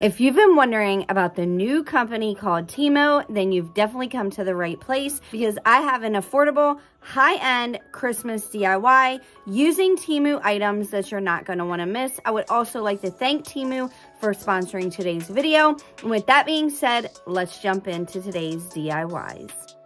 If you've been wondering about the new company called Temu, then you've definitely come to the right place because I have an affordable, high-end Christmas DIY using Temu items that you're not going to want to miss. I would also like to thank Temu for sponsoring today's video. And with that being said, let's jump into today's DIYs.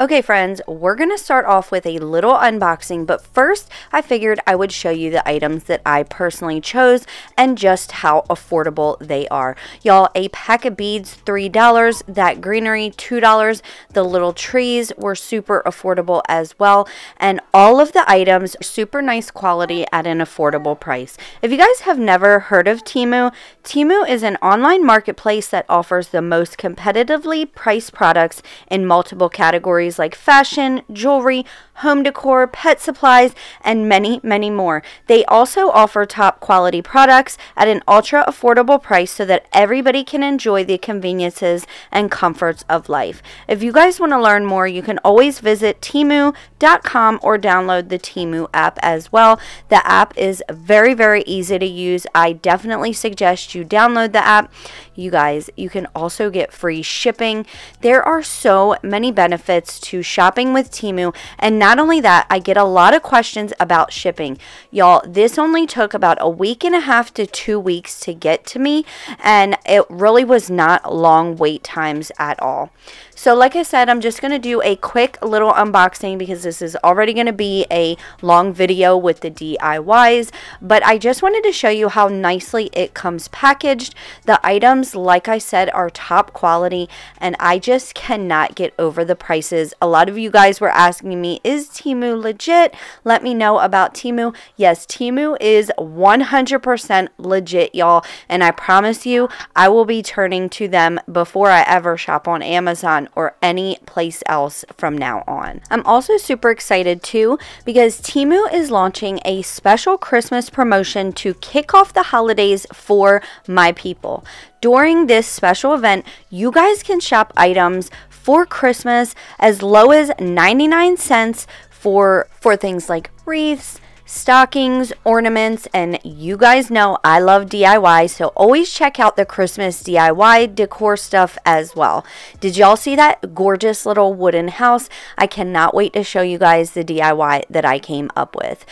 Okay friends, we're going to start off with a little unboxing, but first I figured I would show you the items that I personally chose and just how affordable they are. Y'all, a pack of beads, $3, that greenery, $2, the little trees were super affordable as well, and all of the items super nice quality at an affordable price. If you guys have never heard of Temu, Temu is an online marketplace that offers the most competitively priced products in multiple categories categories like fashion, jewelry, home decor, pet supplies, and many, many more. They also offer top quality products at an ultra affordable price so that everybody can enjoy the conveniences and comforts of life. If you guys want to learn more, you can always visit temu.com or download the Temu app as well. The app is very, very easy to use. I definitely suggest you download the app. You guys, you can also get free shipping. There are so many benefits to shopping with Temu. And not only that, I get a lot of questions about shipping. Y'all, this only took about a week and a half to two weeks to get to me. And it really was not long wait times at all. So like I said, I'm just going to do a quick little unboxing because this is already going to be a long video with the DIYs. But I just wanted to show you how nicely it comes packaged. The items, like I said, are top quality and I just cannot get over the prices. A lot of you guys were asking me, is Temu legit? Let me know about Temu. Yes, Temu is 100% legit, y'all. And I promise you, I will be turning to them before I ever shop on Amazon or any place else from now on. I'm also super excited too because Temu is launching a special Christmas promotion to kick off the holidays for my people. During this special event, you guys can shop items for Christmas as low as 99 cents for for things like wreaths, stockings, ornaments, and you guys know I love DIY, so always check out the Christmas DIY decor stuff as well. Did y'all see that gorgeous little wooden house? I cannot wait to show you guys the DIY that I came up with.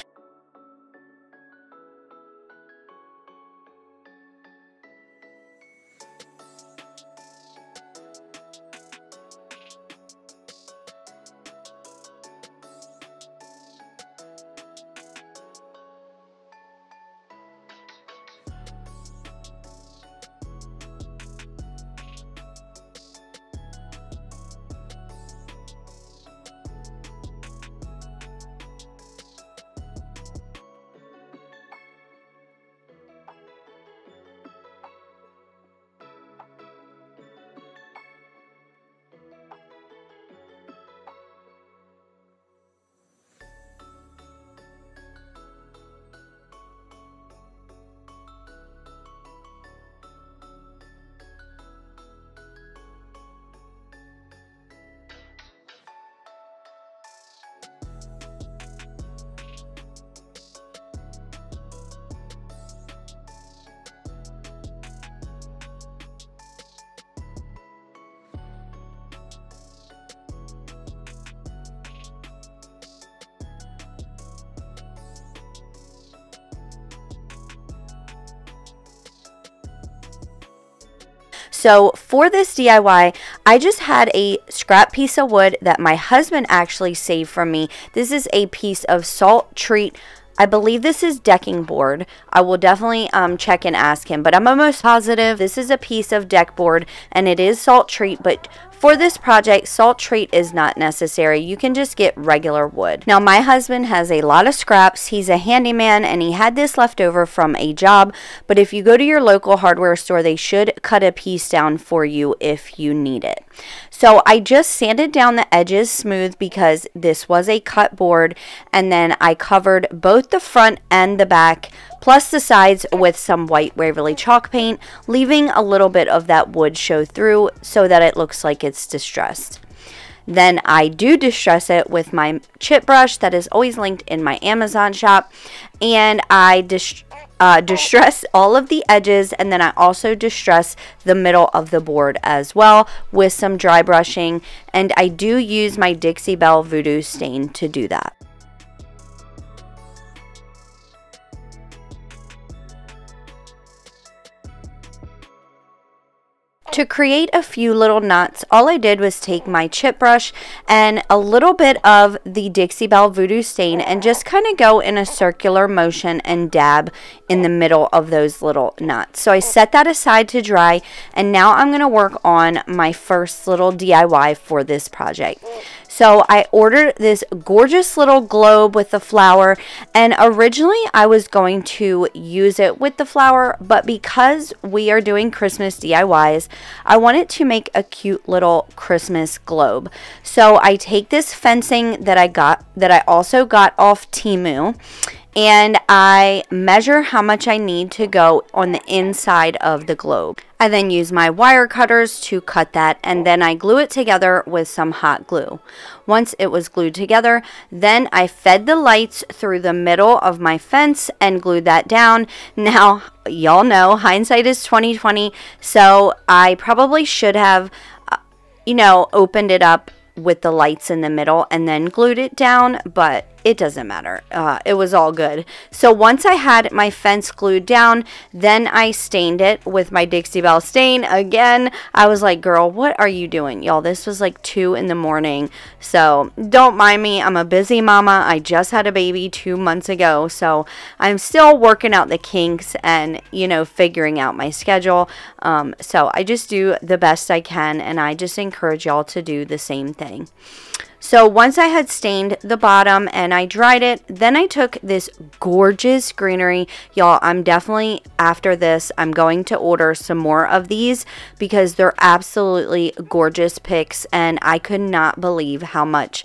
So for this DIY, I just had a scrap piece of wood that my husband actually saved from me. This is a piece of salt treat I believe this is decking board. I will definitely um, check and ask him, but I'm almost positive this is a piece of deck board and it is salt treat, but for this project, salt treat is not necessary. You can just get regular wood. Now, my husband has a lot of scraps. He's a handyman and he had this left over from a job. But if you go to your local hardware store, they should cut a piece down for you if you need it. So I just sanded down the edges smooth because this was a cut board. And then I covered both the front and the back plus the sides with some white Waverly chalk paint, leaving a little bit of that wood show through so that it looks like it's distressed. Then I do distress it with my chip brush that is always linked in my Amazon shop. And I uh, distress all of the edges and then I also distress the middle of the board as well with some dry brushing and I do use my Dixie Belle Voodoo stain to do that. To create a few little knots, all I did was take my chip brush and a little bit of the Dixie Belle Voodoo stain and just kind of go in a circular motion and dab in the middle of those little knots. So I set that aside to dry and now I'm going to work on my first little DIY for this project. So I ordered this gorgeous little globe with the flower and originally I was going to use it with the flower but because we are doing Christmas DIYs I wanted to make a cute little Christmas globe. So I take this fencing that I got that I also got off Temu and I measure how much I need to go on the inside of the globe. I then use my wire cutters to cut that and then I glue it together with some hot glue. Once it was glued together, then I fed the lights through the middle of my fence and glued that down. Now, y'all know hindsight is 2020, so I probably should have uh, you know, opened it up with the lights in the middle and then glued it down, but it doesn't matter. Uh, it was all good. So once I had my fence glued down, then I stained it with my Dixie Belle stain. Again, I was like, girl, what are you doing? Y'all, this was like 2 in the morning. So don't mind me. I'm a busy mama. I just had a baby two months ago. So I'm still working out the kinks and, you know, figuring out my schedule. Um, so I just do the best I can. And I just encourage y'all to do the same thing. So once I had stained the bottom and I dried it, then I took this gorgeous greenery. Y'all, I'm definitely, after this, I'm going to order some more of these because they're absolutely gorgeous picks and I could not believe how much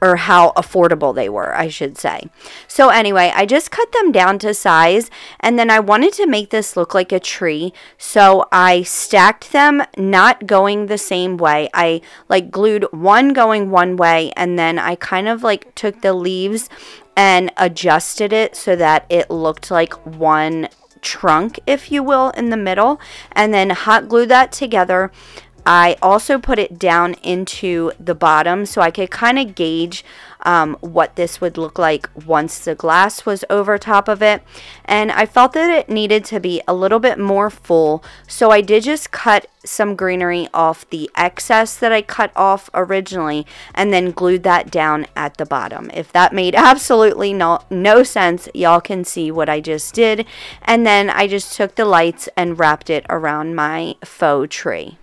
or how affordable they were, I should say. So anyway, I just cut them down to size and then I wanted to make this look like a tree. So I stacked them not going the same way. I like glued one going one way and then I kind of like took the leaves and adjusted it so that it looked like one trunk, if you will, in the middle, and then hot glue that together. I also put it down into the bottom so I could kind of gauge um, what this would look like once the glass was over top of it. And I felt that it needed to be a little bit more full. So I did just cut some greenery off the excess that I cut off originally and then glued that down at the bottom. If that made absolutely no, no sense, y'all can see what I just did. And then I just took the lights and wrapped it around my faux tree.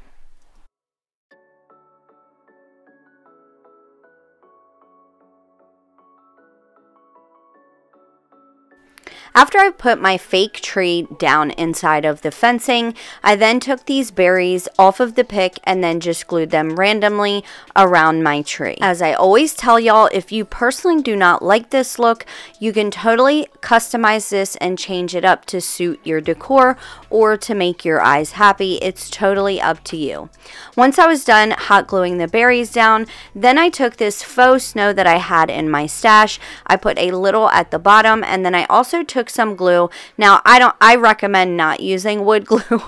After I put my fake tree down inside of the fencing, I then took these berries off of the pick and then just glued them randomly around my tree. As I always tell y'all, if you personally do not like this look, you can totally customize this and change it up to suit your decor or to make your eyes happy. It's totally up to you. Once I was done hot gluing the berries down, then I took this faux snow that I had in my stash. I put a little at the bottom and then I also took took some glue. Now, I don't I recommend not using wood glue.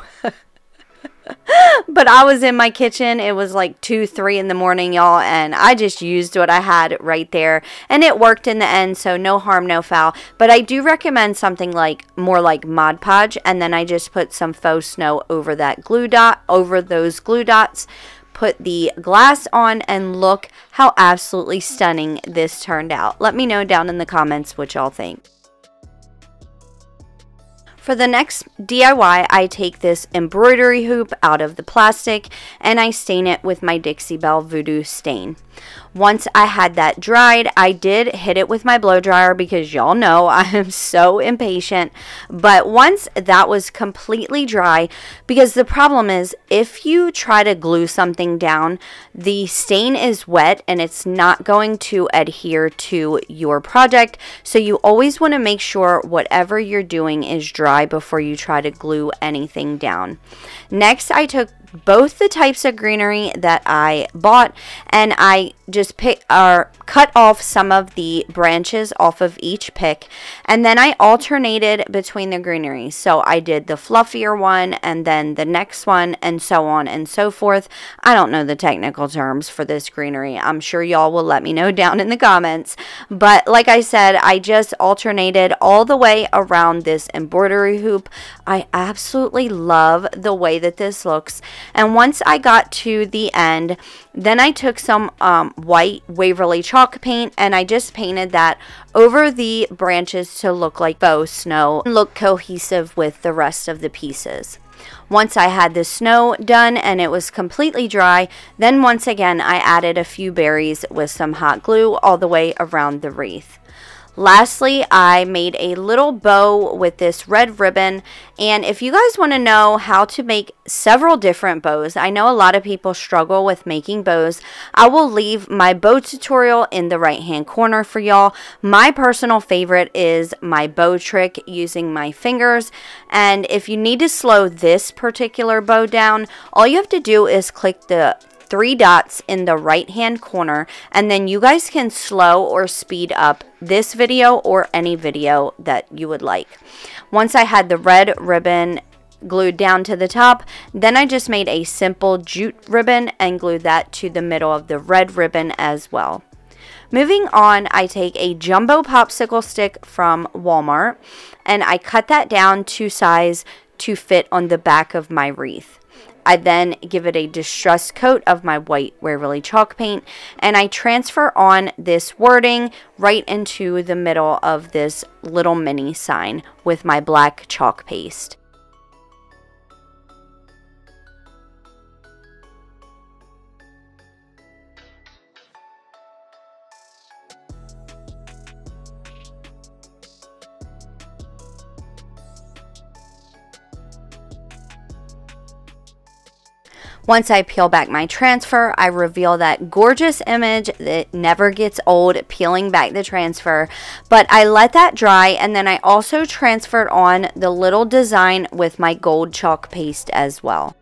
but I was in my kitchen. It was like 2, 3 in the morning, y'all, and I just used what I had right there. And it worked in the end, so no harm, no foul. But I do recommend something like more like Mod Podge, and then I just put some faux snow over that glue dot, over those glue dots put the glass on and look how absolutely stunning this turned out. Let me know down in the comments what y'all think. For the next DIY, I take this embroidery hoop out of the plastic and I stain it with my Dixie Belle Voodoo stain. Once I had that dried, I did hit it with my blow dryer because y'all know I am so impatient. But once that was completely dry, because the problem is if you try to glue something down, the stain is wet and it's not going to adhere to your project. So you always want to make sure whatever you're doing is dry dry before you try to glue anything down. Next, I took both the types of greenery that I bought and I just pick or cut off some of the branches off of each pick and then I alternated between the greenery. So I did the fluffier one and then the next one and so on and so forth. I don't know the technical terms for this greenery. I'm sure y'all will let me know down in the comments. But like I said, I just alternated all the way around this embroidery hoop. I absolutely love the way that this looks. And once I got to the end, then I took some um, white Waverly chalk paint and I just painted that over the branches to look like faux snow and look cohesive with the rest of the pieces. Once I had the snow done and it was completely dry, then once again I added a few berries with some hot glue all the way around the wreath. Lastly, I made a little bow with this red ribbon. And if you guys want to know how to make several different bows, I know a lot of people struggle with making bows. I will leave my bow tutorial in the right hand corner for y'all. My personal favorite is my bow trick using my fingers. And if you need to slow this particular bow down, all you have to do is click the three dots in the right hand corner and then you guys can slow or speed up this video or any video that you would like. Once I had the red ribbon glued down to the top, then I just made a simple jute ribbon and glued that to the middle of the red ribbon as well. Moving on, I take a jumbo popsicle stick from Walmart and I cut that down to size to fit on the back of my wreath. I then give it a distressed coat of my white Waverly chalk paint and I transfer on this wording right into the middle of this little mini sign with my black chalk paste. Once I peel back my transfer, I reveal that gorgeous image that never gets old peeling back the transfer. But I let that dry and then I also transferred on the little design with my gold chalk paste as well.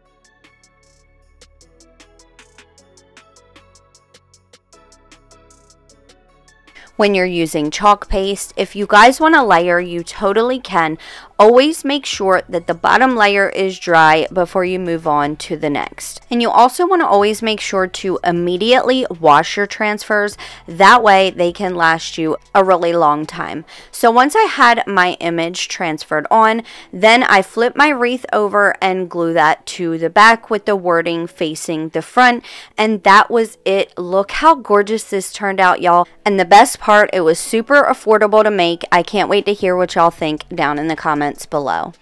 when you're using chalk paste. If you guys want to layer, you totally can. Always make sure that the bottom layer is dry before you move on to the next. And you also want to always make sure to immediately wash your transfers. That way they can last you a really long time. So once I had my image transferred on, then I flip my wreath over and glue that to the back with the wording facing the front. And that was it. Look how gorgeous this turned out, y'all. And the best part, it was super affordable to make. I can't wait to hear what y'all think down in the comments comments below.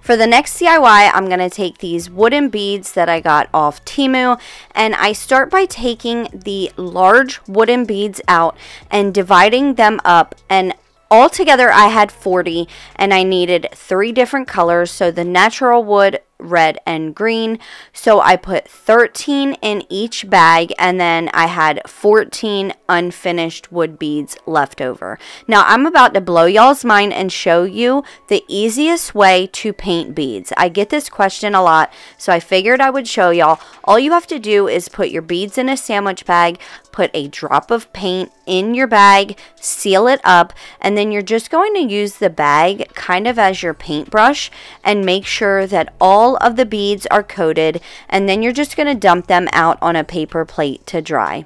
For the next DIY, I'm going to take these wooden beads that I got off Temu and I start by taking the large wooden beads out and dividing them up and Altogether, I had 40 and I needed three different colors. So the natural wood, red, and green. So I put 13 in each bag and then I had 14 unfinished wood beads left over. Now I'm about to blow y'all's mind and show you the easiest way to paint beads. I get this question a lot, so I figured I would show y'all. All you have to do is put your beads in a sandwich bag, put a drop of paint in your bag, seal it up, and then you're just going to use the bag kind of as your paintbrush and make sure that all all of the beads are coated and then you're just going to dump them out on a paper plate to dry.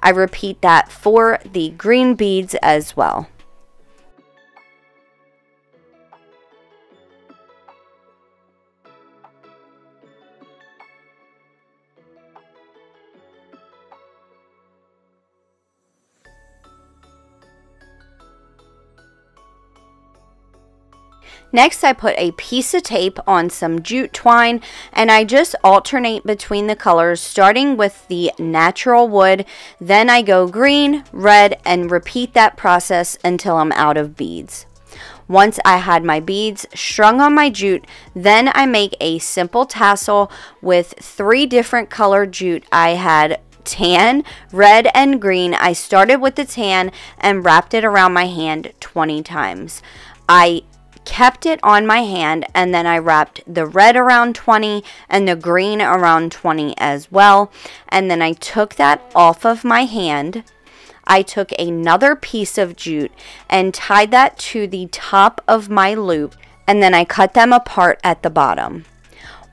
I repeat that for the green beads as well. Next, I put a piece of tape on some jute twine and I just alternate between the colors starting with the natural wood. Then I go green, red, and repeat that process until I'm out of beads. Once I had my beads strung on my jute, then I make a simple tassel with three different colored jute. I had tan, red, and green. I started with the tan and wrapped it around my hand 20 times. I kept it on my hand and then I wrapped the red around 20 and the green around 20 as well. And then I took that off of my hand. I took another piece of jute and tied that to the top of my loop and then I cut them apart at the bottom.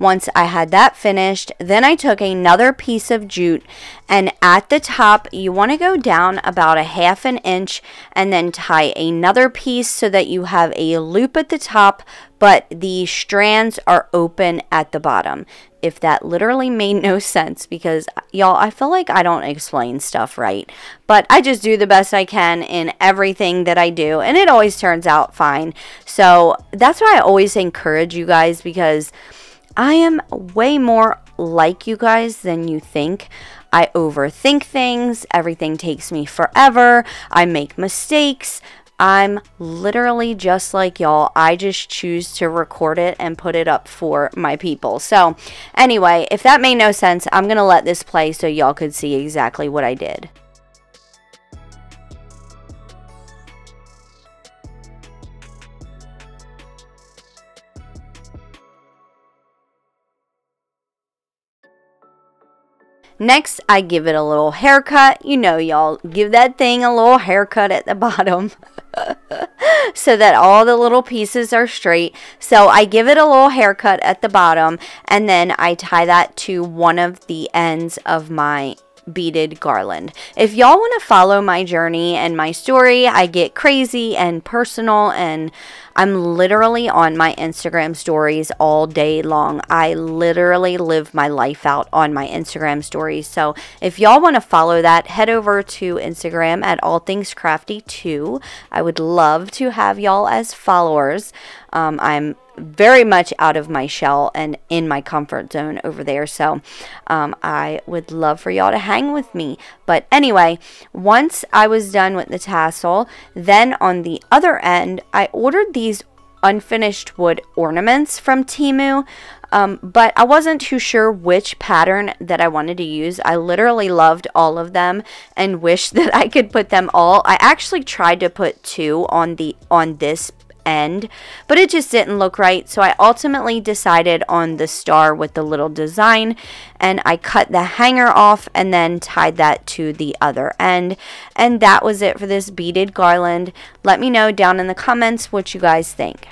Once I had that finished, then I took another piece of jute and at the top you want to go down about a half an inch and then tie another piece so that you have a loop at the top but the strands are open at the bottom. If that literally made no sense because y'all I feel like I don't explain stuff right, but I just do the best I can in everything that I do and it always turns out fine. So that's why I always encourage you guys because I am way more like you guys than you think. I overthink things, everything takes me forever, I make mistakes. I'm literally just like y'all. I just choose to record it and put it up for my people. So, anyway, if that made no sense, I'm going to let this play so y'all could see exactly what I did. Next, I give it a little haircut. You know, y'all give that thing a little haircut at the bottom so that all the little pieces are straight. So I give it a little haircut at the bottom and then I tie that to one of the ends of my beaded garland. If y'all want to follow my journey and my story, I get crazy and personal and I'm literally on my Instagram stories all day long. I literally live my life out on my Instagram stories. So if y'all want to follow that, head over to Instagram at All Things Crafty 2. I would love to have y'all as followers. Um, I'm very much out of my shell and in my comfort zone over there. So um, I would love for y'all to hang with me. But anyway, once I was done with the tassel, then on the other end, I ordered these unfinished wood ornaments from Temu. Um, but I wasn't too sure which pattern that I wanted to use. I literally loved all of them and wish that I could put them all. I actually tried to put two on the on this end, but it just didn't look right. So I ultimately decided on the star with the little design and I cut the hanger off and then tied that to the other end. And that was it for this beaded garland. Let me know down in the comments what you guys think.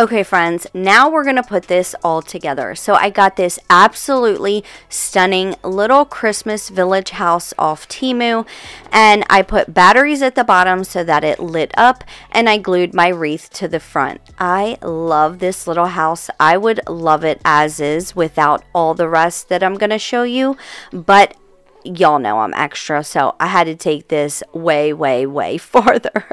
Okay, friends, now we're going to put this all together. So I got this absolutely stunning little Christmas village house off Temu, and I put batteries at the bottom so that it lit up, and I glued my wreath to the front. I love this little house. I would love it as is without all the rest that I'm going to show you, but y'all know I'm extra, so I had to take this way, way, way farther.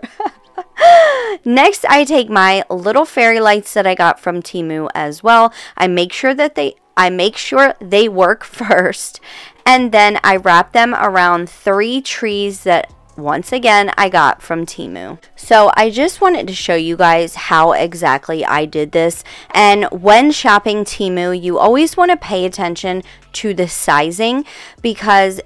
Next, I take my little fairy lights that I got from Temu as well. I make sure that they I make sure they work first and then I wrap them around three trees that once again I got from Temu. So I just wanted to show you guys how exactly I did this and when shopping Temu you always want to pay attention to the sizing because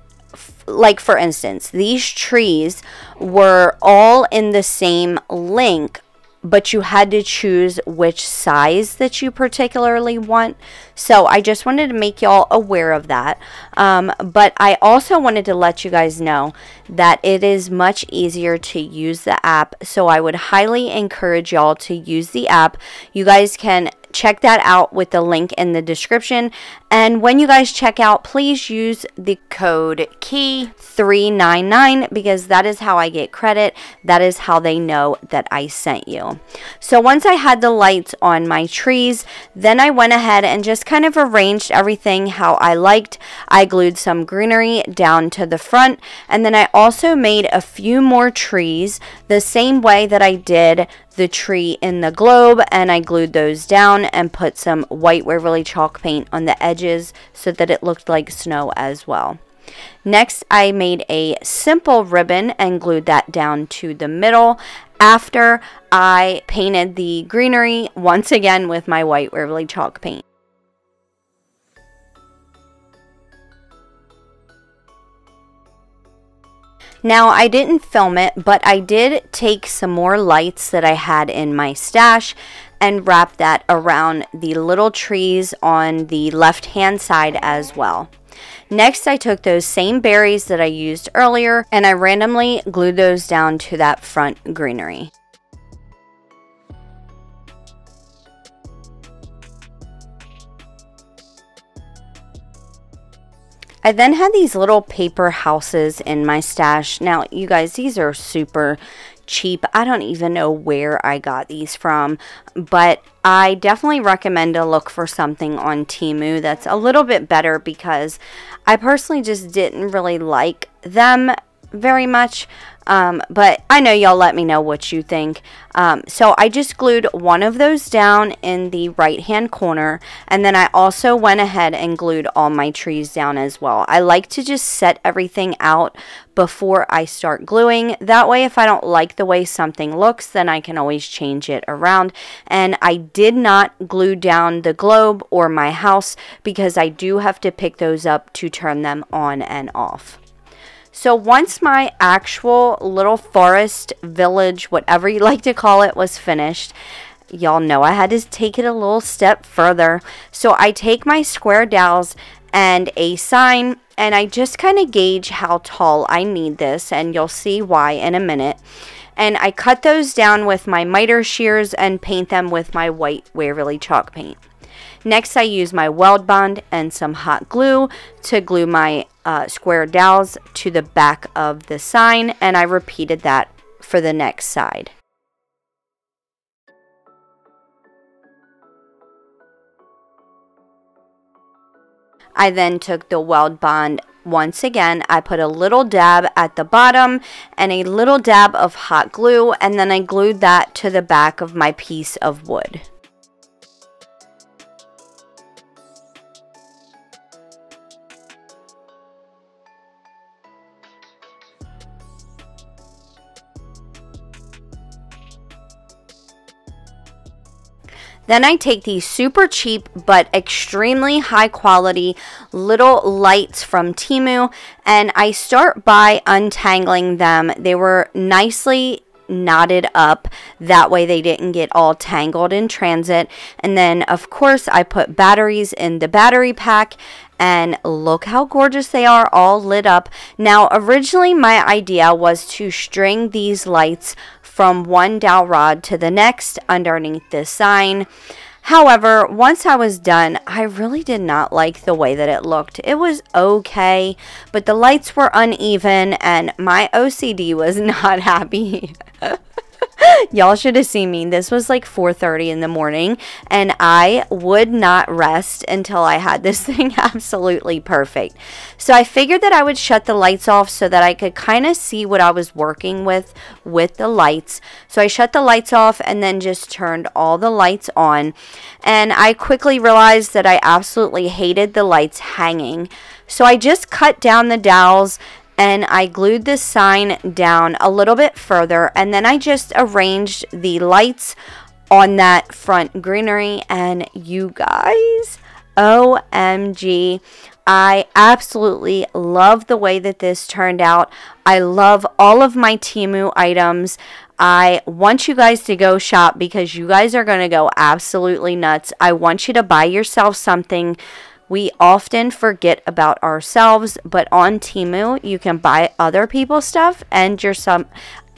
like for instance, these trees were all in the same link, but you had to choose which size that you particularly want. So I just wanted to make y'all aware of that. Um, but I also wanted to let you guys know that it is much easier to use the app. So I would highly encourage y'all to use the app. You guys can check that out with the link in the description. And when you guys check out, please use the code KEY399 because that is how I get credit. That is how they know that I sent you. So once I had the lights on my trees, then I went ahead and just kind of arranged everything how I liked. I glued some greenery down to the front and then I also made a few more trees the same way that I did the tree in the globe and I glued those down and put some white Waverly chalk paint on the edges so that it looked like snow as well. Next, I made a simple ribbon and glued that down to the middle after I painted the greenery once again with my white Waverly chalk paint. Now, I didn't film it, but I did take some more lights that I had in my stash and wrap that around the little trees on the left hand side as well. Next, I took those same berries that I used earlier and I randomly glued those down to that front greenery. I then had these little paper houses in my stash. Now, you guys, these are super cheap. I don't even know where I got these from, but I definitely recommend to look for something on Temu that's a little bit better because I personally just didn't really like them very much. Um, but I know y'all let me know what you think. Um, so I just glued one of those down in the right hand corner and then I also went ahead and glued all my trees down as well. I like to just set everything out before I start gluing. That way if I don't like the way something looks then I can always change it around. And I did not glue down the globe or my house because I do have to pick those up to turn them on and off. So once my actual little forest village, whatever you like to call it, was finished, y'all know I had to take it a little step further. So I take my square dowels and a sign and I just kind of gauge how tall I need this and you'll see why in a minute. And I cut those down with my miter shears and paint them with my white Waverly chalk paint. Next, I use my Weldbond and some hot glue to glue my uh, square dowels to the back of the sign, and I repeated that for the next side. I then took the Weldbond once again, I put a little dab at the bottom and a little dab of hot glue and then I glued that to the back of my piece of wood. Then I take these super cheap but extremely high quality little lights from Temu and I start by untangling them. They were nicely knotted up. That way they didn't get all tangled in transit. And then of course I put batteries in the battery pack and look how gorgeous they are all lit up. Now originally my idea was to string these lights from one dowel rod to the next underneath this sign. However, once I was done, I really did not like the way that it looked. It was okay, but the lights were uneven and my OCD was not happy. Y'all should have seen me. This was like 4:30 in the morning and I would not rest until I had this thing absolutely perfect. So I figured that I would shut the lights off so that I could kind of see what I was working with with the lights. So I shut the lights off and then just turned all the lights on. And I quickly realized that I absolutely hated the lights hanging. So I just cut down the dowels and I glued this sign down a little bit further and then I just arranged the lights on that front greenery and you guys OMG I absolutely love the way that this turned out. I love all of my Temu items. I want you guys to go shop because you guys are going to go absolutely nuts. I want you to buy yourself something we often forget about ourselves, but on Temu, you can buy other people's stuff and your some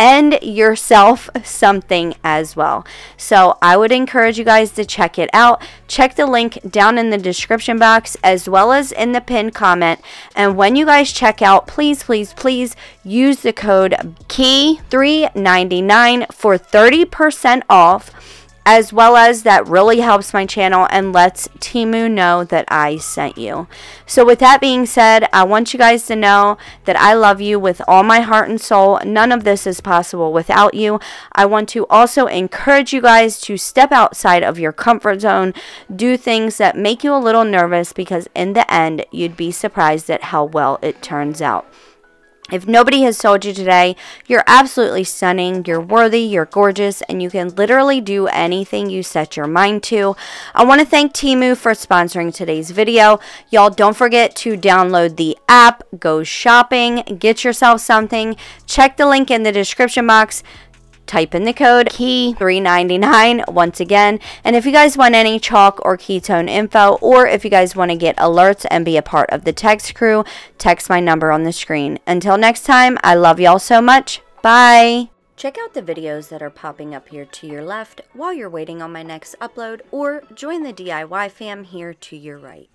and yourself something as well. So I would encourage you guys to check it out. Check the link down in the description box as well as in the pinned comment. And when you guys check out, please, please, please use the code KEY399 for 30% off as well as that really helps my channel and lets Temu know that I sent you. So with that being said, I want you guys to know that I love you with all my heart and soul. None of this is possible without you. I want to also encourage you guys to step outside of your comfort zone, do things that make you a little nervous because in the end, you'd be surprised at how well it turns out. If nobody has told you today, you're absolutely stunning, you're worthy, you're gorgeous, and you can literally do anything you set your mind to. I want to thank Temu for sponsoring today's video. Y'all don't forget to download the app, go shopping, get yourself something. Check the link in the description box type in the code key 399 once again. And if you guys want any chalk or ketone info or if you guys want to get alerts and be a part of the text crew text my number on the screen. Until next time i love y'all so much. Bye. Check out the videos that are popping up here to your left while you're waiting on my next upload, or join the DIY fam here to your right.